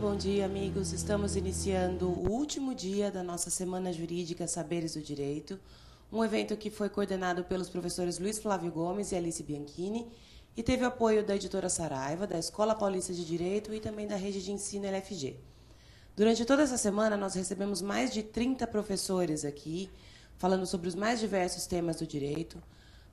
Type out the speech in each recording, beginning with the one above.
Bom dia, amigos. Estamos iniciando o último dia da nossa Semana Jurídica Saberes do Direito, um evento que foi coordenado pelos professores Luiz Flávio Gomes e Alice Bianchini e teve apoio da editora Saraiva, da Escola Paulista de Direito e também da rede de ensino LFG. Durante toda essa semana, nós recebemos mais de 30 professores aqui, falando sobre os mais diversos temas do direito.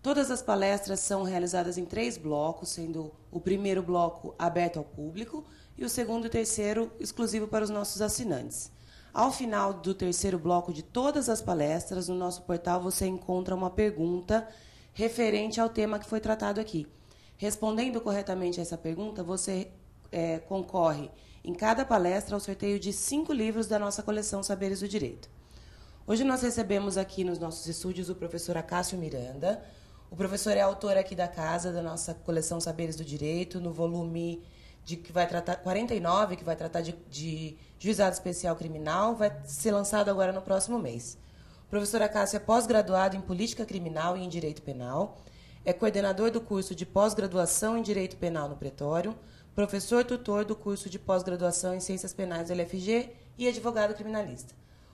Todas as palestras são realizadas em três blocos, sendo o primeiro bloco aberto ao público e o segundo e terceiro exclusivo para os nossos assinantes. Ao final do terceiro bloco de todas as palestras, no nosso portal você encontra uma pergunta referente ao tema que foi tratado aqui. Respondendo corretamente a essa pergunta, você é, concorre em cada palestra ao sorteio de cinco livros da nossa coleção Saberes do Direito. Hoje nós recebemos aqui nos nossos estúdios o professor Acácio Miranda. O professor é autor aqui da casa da nossa coleção Saberes do Direito, no volume de que vai tratar 49, que vai tratar de, de juizado especial criminal, vai ser lançado agora no próximo mês. O professor Acácio é pós-graduado em política criminal e em direito penal, é coordenador do curso de pós-graduação em direito penal no Pretório, professor tutor do curso de pós-graduação em ciências penais do LFG e advogado criminalista.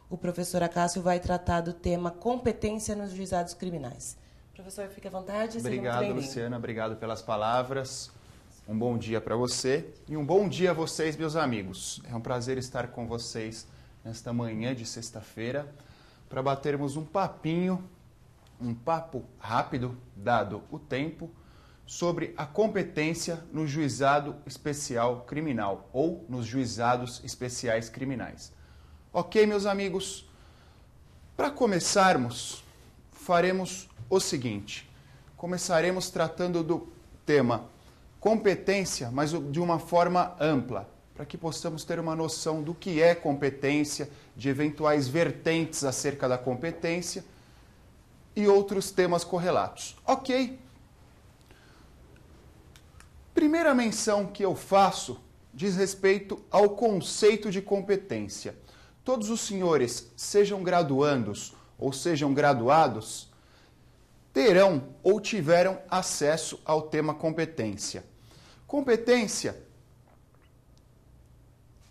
O professor Acácio vai tratar do tema competência nos juizados criminais. Professor, fique à vontade. Obrigado, Luciana. Obrigado pelas palavras. Um bom dia para você e um bom dia a vocês, meus amigos. É um prazer estar com vocês nesta manhã de sexta-feira para batermos um papinho, um papo rápido, dado o tempo, sobre a competência no juizado especial criminal ou nos juizados especiais criminais. Ok, meus amigos? Para começarmos, faremos o seguinte: começaremos tratando do tema competência, mas de uma forma ampla, para que possamos ter uma noção do que é competência, de eventuais vertentes acerca da competência e outros temas correlatos. Ok? Primeira menção que eu faço diz respeito ao conceito de competência. Todos os senhores, sejam graduandos ou sejam graduados, terão ou tiveram acesso ao tema competência. Competência,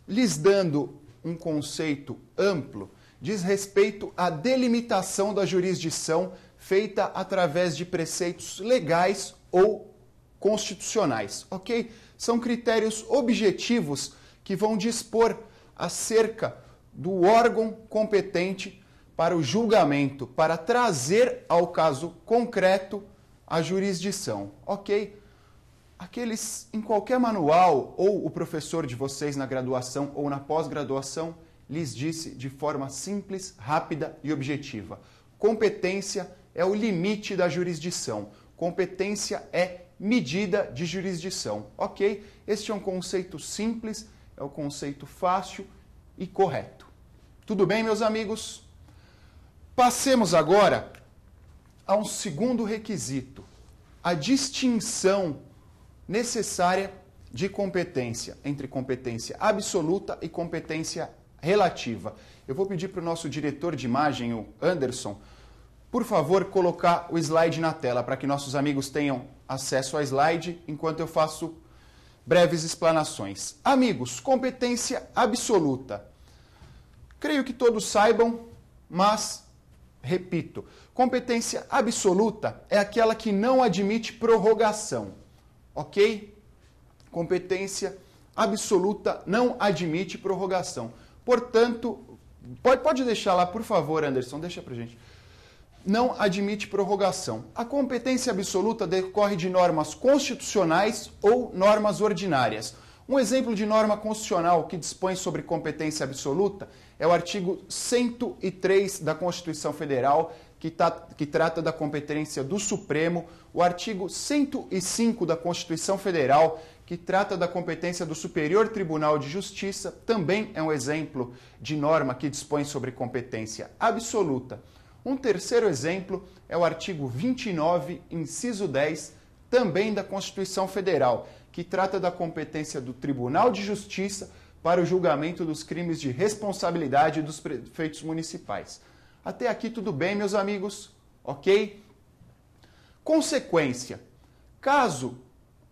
lhes dando um conceito amplo, diz respeito à delimitação da jurisdição feita através de preceitos legais ou constitucionais, ok? São critérios objetivos que vão dispor acerca do órgão competente para o julgamento, para trazer ao caso concreto a jurisdição, ok? Aqueles em qualquer manual ou o professor de vocês na graduação ou na pós-graduação lhes disse de forma simples, rápida e objetiva. Competência é o limite da jurisdição. Competência é medida de jurisdição. Ok? Este é um conceito simples, é um conceito fácil e correto. Tudo bem, meus amigos? Passemos agora a um segundo requisito: a distinção necessária de competência, entre competência absoluta e competência relativa. Eu vou pedir para o nosso diretor de imagem, o Anderson, por favor, colocar o slide na tela para que nossos amigos tenham acesso ao slide enquanto eu faço breves explanações. Amigos, competência absoluta. Creio que todos saibam, mas repito: competência absoluta é aquela que não admite prorrogação ok? Competência absoluta não admite prorrogação. Portanto, pode, pode deixar lá, por favor, Anderson, deixa pra gente. Não admite prorrogação. A competência absoluta decorre de normas constitucionais ou normas ordinárias. Um exemplo de norma constitucional que dispõe sobre competência absoluta é o artigo 103 da Constituição Federal, que, tá, que trata da competência do Supremo, o artigo 105 da Constituição Federal, que trata da competência do Superior Tribunal de Justiça, também é um exemplo de norma que dispõe sobre competência absoluta. Um terceiro exemplo é o artigo 29, inciso 10, também da Constituição Federal, que trata da competência do Tribunal de Justiça para o julgamento dos crimes de responsabilidade dos prefeitos municipais. Até aqui tudo bem, meus amigos? Ok? Consequência: caso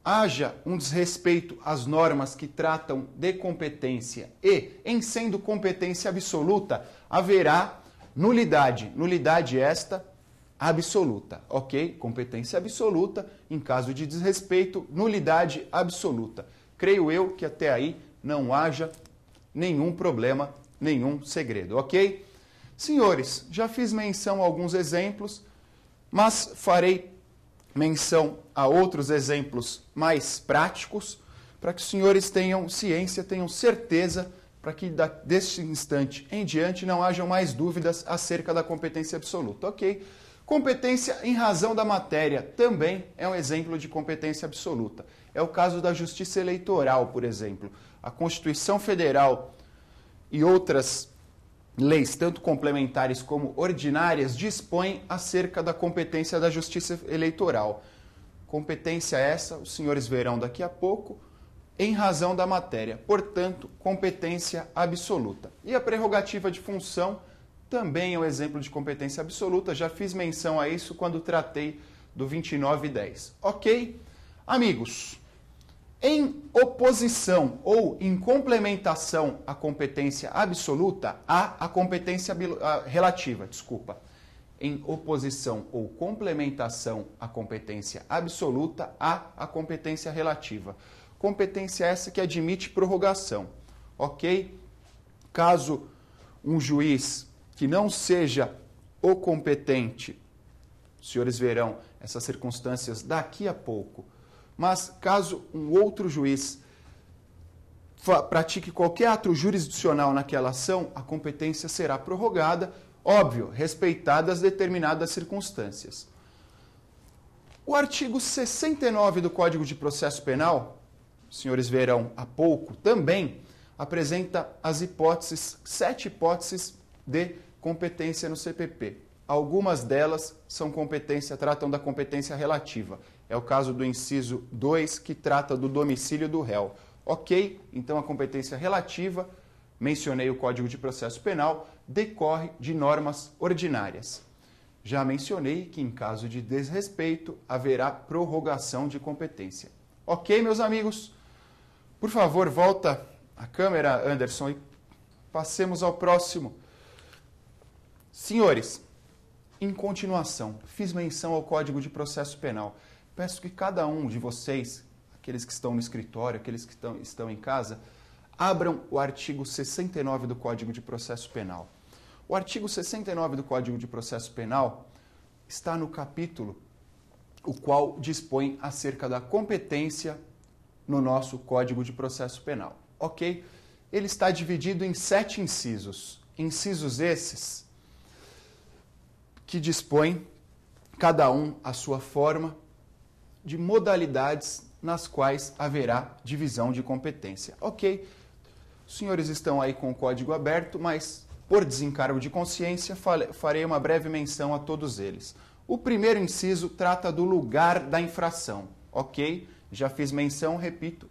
haja um desrespeito às normas que tratam de competência e, em sendo competência absoluta, haverá nulidade. Nulidade esta absoluta, ok? Competência absoluta, em caso de desrespeito, nulidade absoluta. Creio eu que até aí não haja nenhum problema, nenhum segredo, ok? Senhores, já fiz menção a alguns exemplos, mas farei menção a outros exemplos mais práticos, para que os senhores tenham ciência, tenham certeza, para que deste instante em diante não hajam mais dúvidas acerca da competência absoluta, ok? Competência em razão da matéria também é um exemplo de competência absoluta. É o caso da justiça eleitoral, por exemplo. A Constituição Federal e outras leis, tanto complementares como ordinárias, dispõem acerca da competência da justiça eleitoral. Competência essa, os senhores verão daqui a pouco, em razão da matéria, portanto, competência absoluta. E a prerrogativa de função também é um exemplo de competência absoluta, já fiz menção a isso quando tratei do 2910. Ok? Amigos, em oposição ou em complementação à competência absoluta, há a competência relativa, desculpa. Em oposição ou complementação à competência absoluta, há a competência relativa. Competência essa que admite prorrogação, ok? Caso um juiz que não seja o competente, os senhores verão essas circunstâncias daqui a pouco mas caso um outro juiz pratique qualquer ato jurisdicional naquela ação, a competência será prorrogada, óbvio, respeitadas determinadas circunstâncias. O artigo 69 do Código de Processo Penal, senhores verão há pouco, também apresenta as hipóteses, sete hipóteses de competência no CPP. Algumas delas são competência, tratam da competência relativa. É o caso do inciso 2, que trata do domicílio do réu. Ok, então a competência relativa, mencionei o Código de Processo Penal, decorre de normas ordinárias. Já mencionei que, em caso de desrespeito, haverá prorrogação de competência. Ok, meus amigos? Por favor, volta a câmera, Anderson, e passemos ao próximo. Senhores, em continuação, fiz menção ao Código de Processo Penal. Peço que cada um de vocês, aqueles que estão no escritório, aqueles que estão, estão em casa, abram o artigo 69 do Código de Processo Penal. O artigo 69 do Código de Processo Penal está no capítulo o qual dispõe acerca da competência no nosso Código de Processo Penal. Ok? Ele está dividido em sete incisos. Incisos esses que dispõem, cada um a sua forma, de modalidades nas quais haverá divisão de competência. Ok, os senhores estão aí com o código aberto, mas por desencargo de consciência farei uma breve menção a todos eles. O primeiro inciso trata do lugar da infração. Ok, já fiz menção, repito,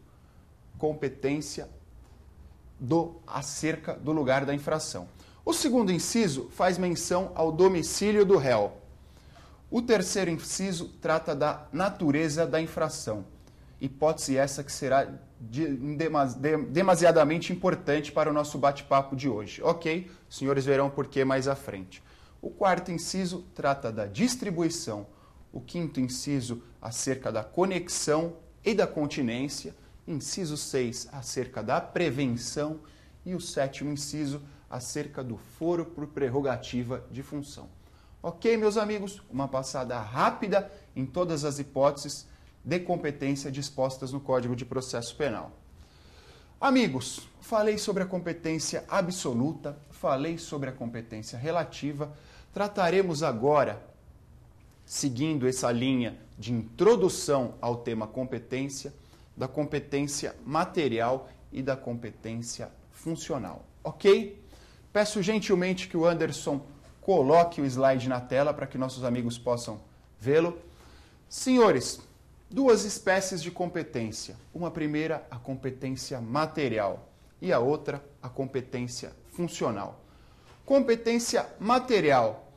competência do acerca do lugar da infração. O segundo inciso faz menção ao domicílio do réu. O terceiro inciso trata da natureza da infração. Hipótese essa que será demasiadamente importante para o nosso bate-papo de hoje. Ok? Senhores verão por que mais à frente. O quarto inciso trata da distribuição. O quinto inciso acerca da conexão e da continência. Inciso 6 acerca da prevenção. E o sétimo inciso acerca do foro por prerrogativa de função. Ok, meus amigos? Uma passada rápida em todas as hipóteses de competência dispostas no Código de Processo Penal. Amigos, falei sobre a competência absoluta, falei sobre a competência relativa. Trataremos agora, seguindo essa linha de introdução ao tema competência, da competência material e da competência funcional. Ok? Peço gentilmente que o Anderson coloque o slide na tela para que nossos amigos possam vê-lo. Senhores, duas espécies de competência. Uma primeira, a competência material, e a outra, a competência funcional. Competência material.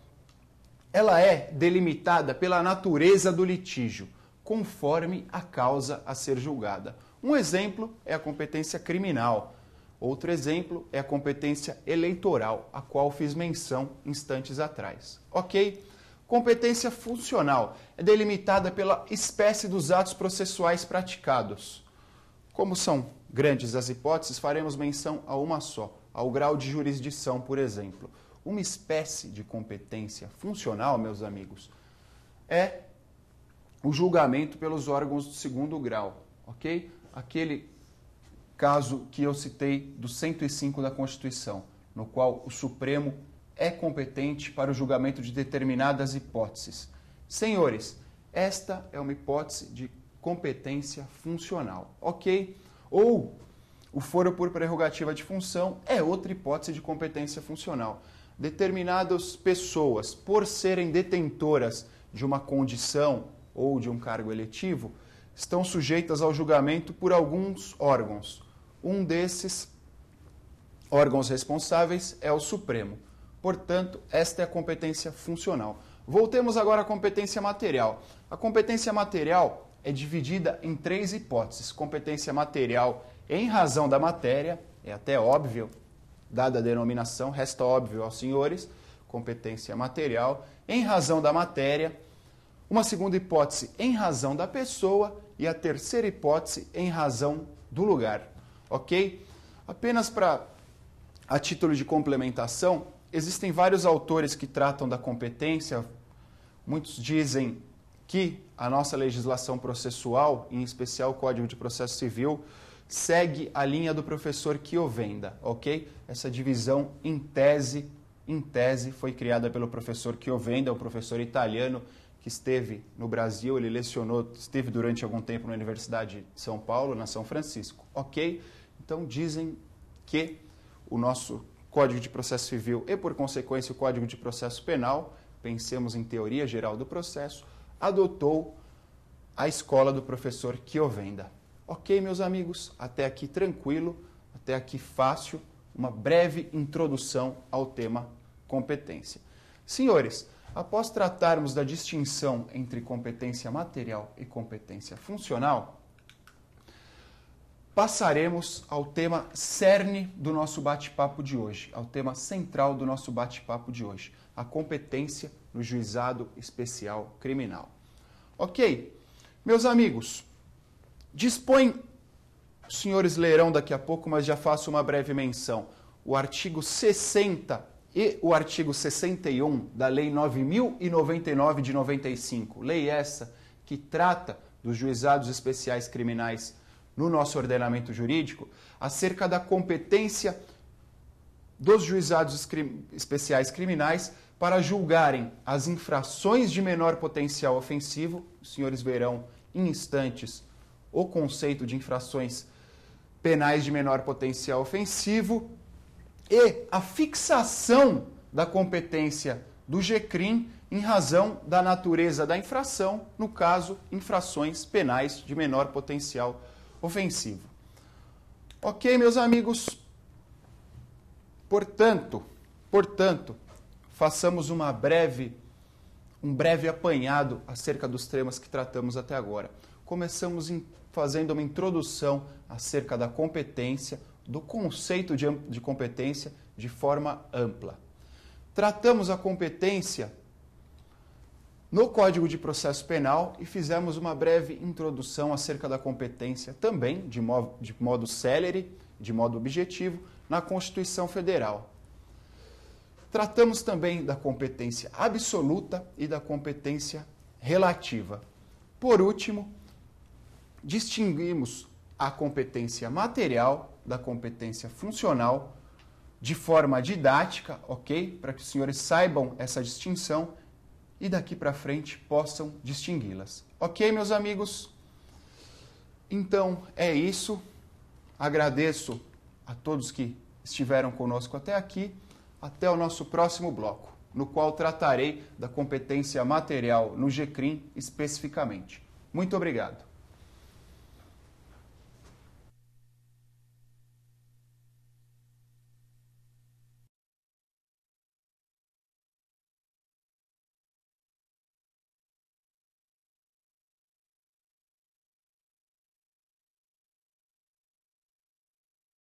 Ela é delimitada pela natureza do litígio. conforme a causa a ser julgada. Um exemplo é a competência criminal. Outro exemplo é a competência eleitoral, a qual fiz menção instantes atrás. Ok? Competência funcional é delimitada pela espécie dos atos processuais praticados. Como são grandes as hipóteses, faremos menção a uma só, ao grau de jurisdição, por exemplo. Uma espécie de competência funcional, meus amigos, é o julgamento pelos órgãos do segundo grau, ok? Aquele caso que eu citei do 105 da Constituição, no qual o Supremo é competente para o julgamento de determinadas hipóteses. Senhores, esta é uma hipótese de competência funcional, ok? Ou o foro por prerrogativa de função é outra hipótese de competência funcional. Determinadas pessoas, por serem detentoras de uma condição ou de um cargo eletivo, estão sujeitas ao julgamento por alguns órgãos. Um desses órgãos responsáveis é o Supremo. Portanto, esta é a competência funcional. Voltemos agora à competência material. A competência material é dividida em três hipóteses: competência material em razão da matéria, é até óbvio, dada a denominação, resta óbvio aos senhores, competência material em razão da matéria. Uma segunda hipótese em razão da pessoa e a terceira hipótese em razão do lugar. Ok? Apenas para a título de complementação, existem vários autores que tratam da competência. Muitos dizem que a nossa legislação processual, em especial o Código de Processo Civil, segue a linha do professor Chiovenda, ok? Essa divisão em tese, em tese foi criada pelo professor Chiovenda, um professor italiano que esteve no Brasil, ele lecionou, esteve durante algum tempo na Universidade de São Paulo, na São Francisco, ok? Então dizem que o nosso Código de Processo Civil e, por consequência, o Código de Processo Penal, pensemos em teoria geral do processo, adotou a escola do professor Chiovenda. Ok, meus amigos, até aqui tranquilo, até aqui fácil, uma breve introdução ao tema competência. Senhores, após tratarmos da distinção entre competência material e competência funcional, passaremos ao tema cerne do nosso bate-papo de hoje, ao tema central do nosso bate-papo de hoje, a competência no juizado especial criminal. Ok, meus amigos, dispõe, os senhores lerão daqui a pouco, mas já faço uma breve menção, o artigo 60 e o artigo 61 da Lei 9099 de 95, lei essa que trata dos juizados especiais criminais no nosso ordenamento jurídico, acerca da competência dos juizados especiais criminais para julgarem as infrações de menor potencial ofensivo. Os senhores verão em instantes o conceito de infrações penais de menor potencial ofensivo e a fixação da competência do GCRIM em razão da natureza da infração, no caso, infrações penais de menor potencial ofensivo. Ok, meus amigos? Portanto, portanto, façamos uma breve, um breve apanhado acerca dos temas que tratamos até agora. Começamos em, fazendo uma introdução acerca da competência, do conceito de, de competência de forma ampla. Tratamos a competência no Código de Processo Penal e fizemos uma breve introdução acerca da competência também, de modo, de modo célere, de modo objetivo, na Constituição Federal. Tratamos também da competência absoluta e da competência relativa. Por último, distinguimos a competência material da competência funcional de forma didática, ok? Para que os senhores saibam essa distinção e daqui para frente possam distingui-las. Ok, meus amigos? Então é isso. Agradeço a todos que estiveram conosco até aqui. Até o nosso próximo bloco, no qual tratarei da competência material no GCRIM especificamente. Muito obrigado.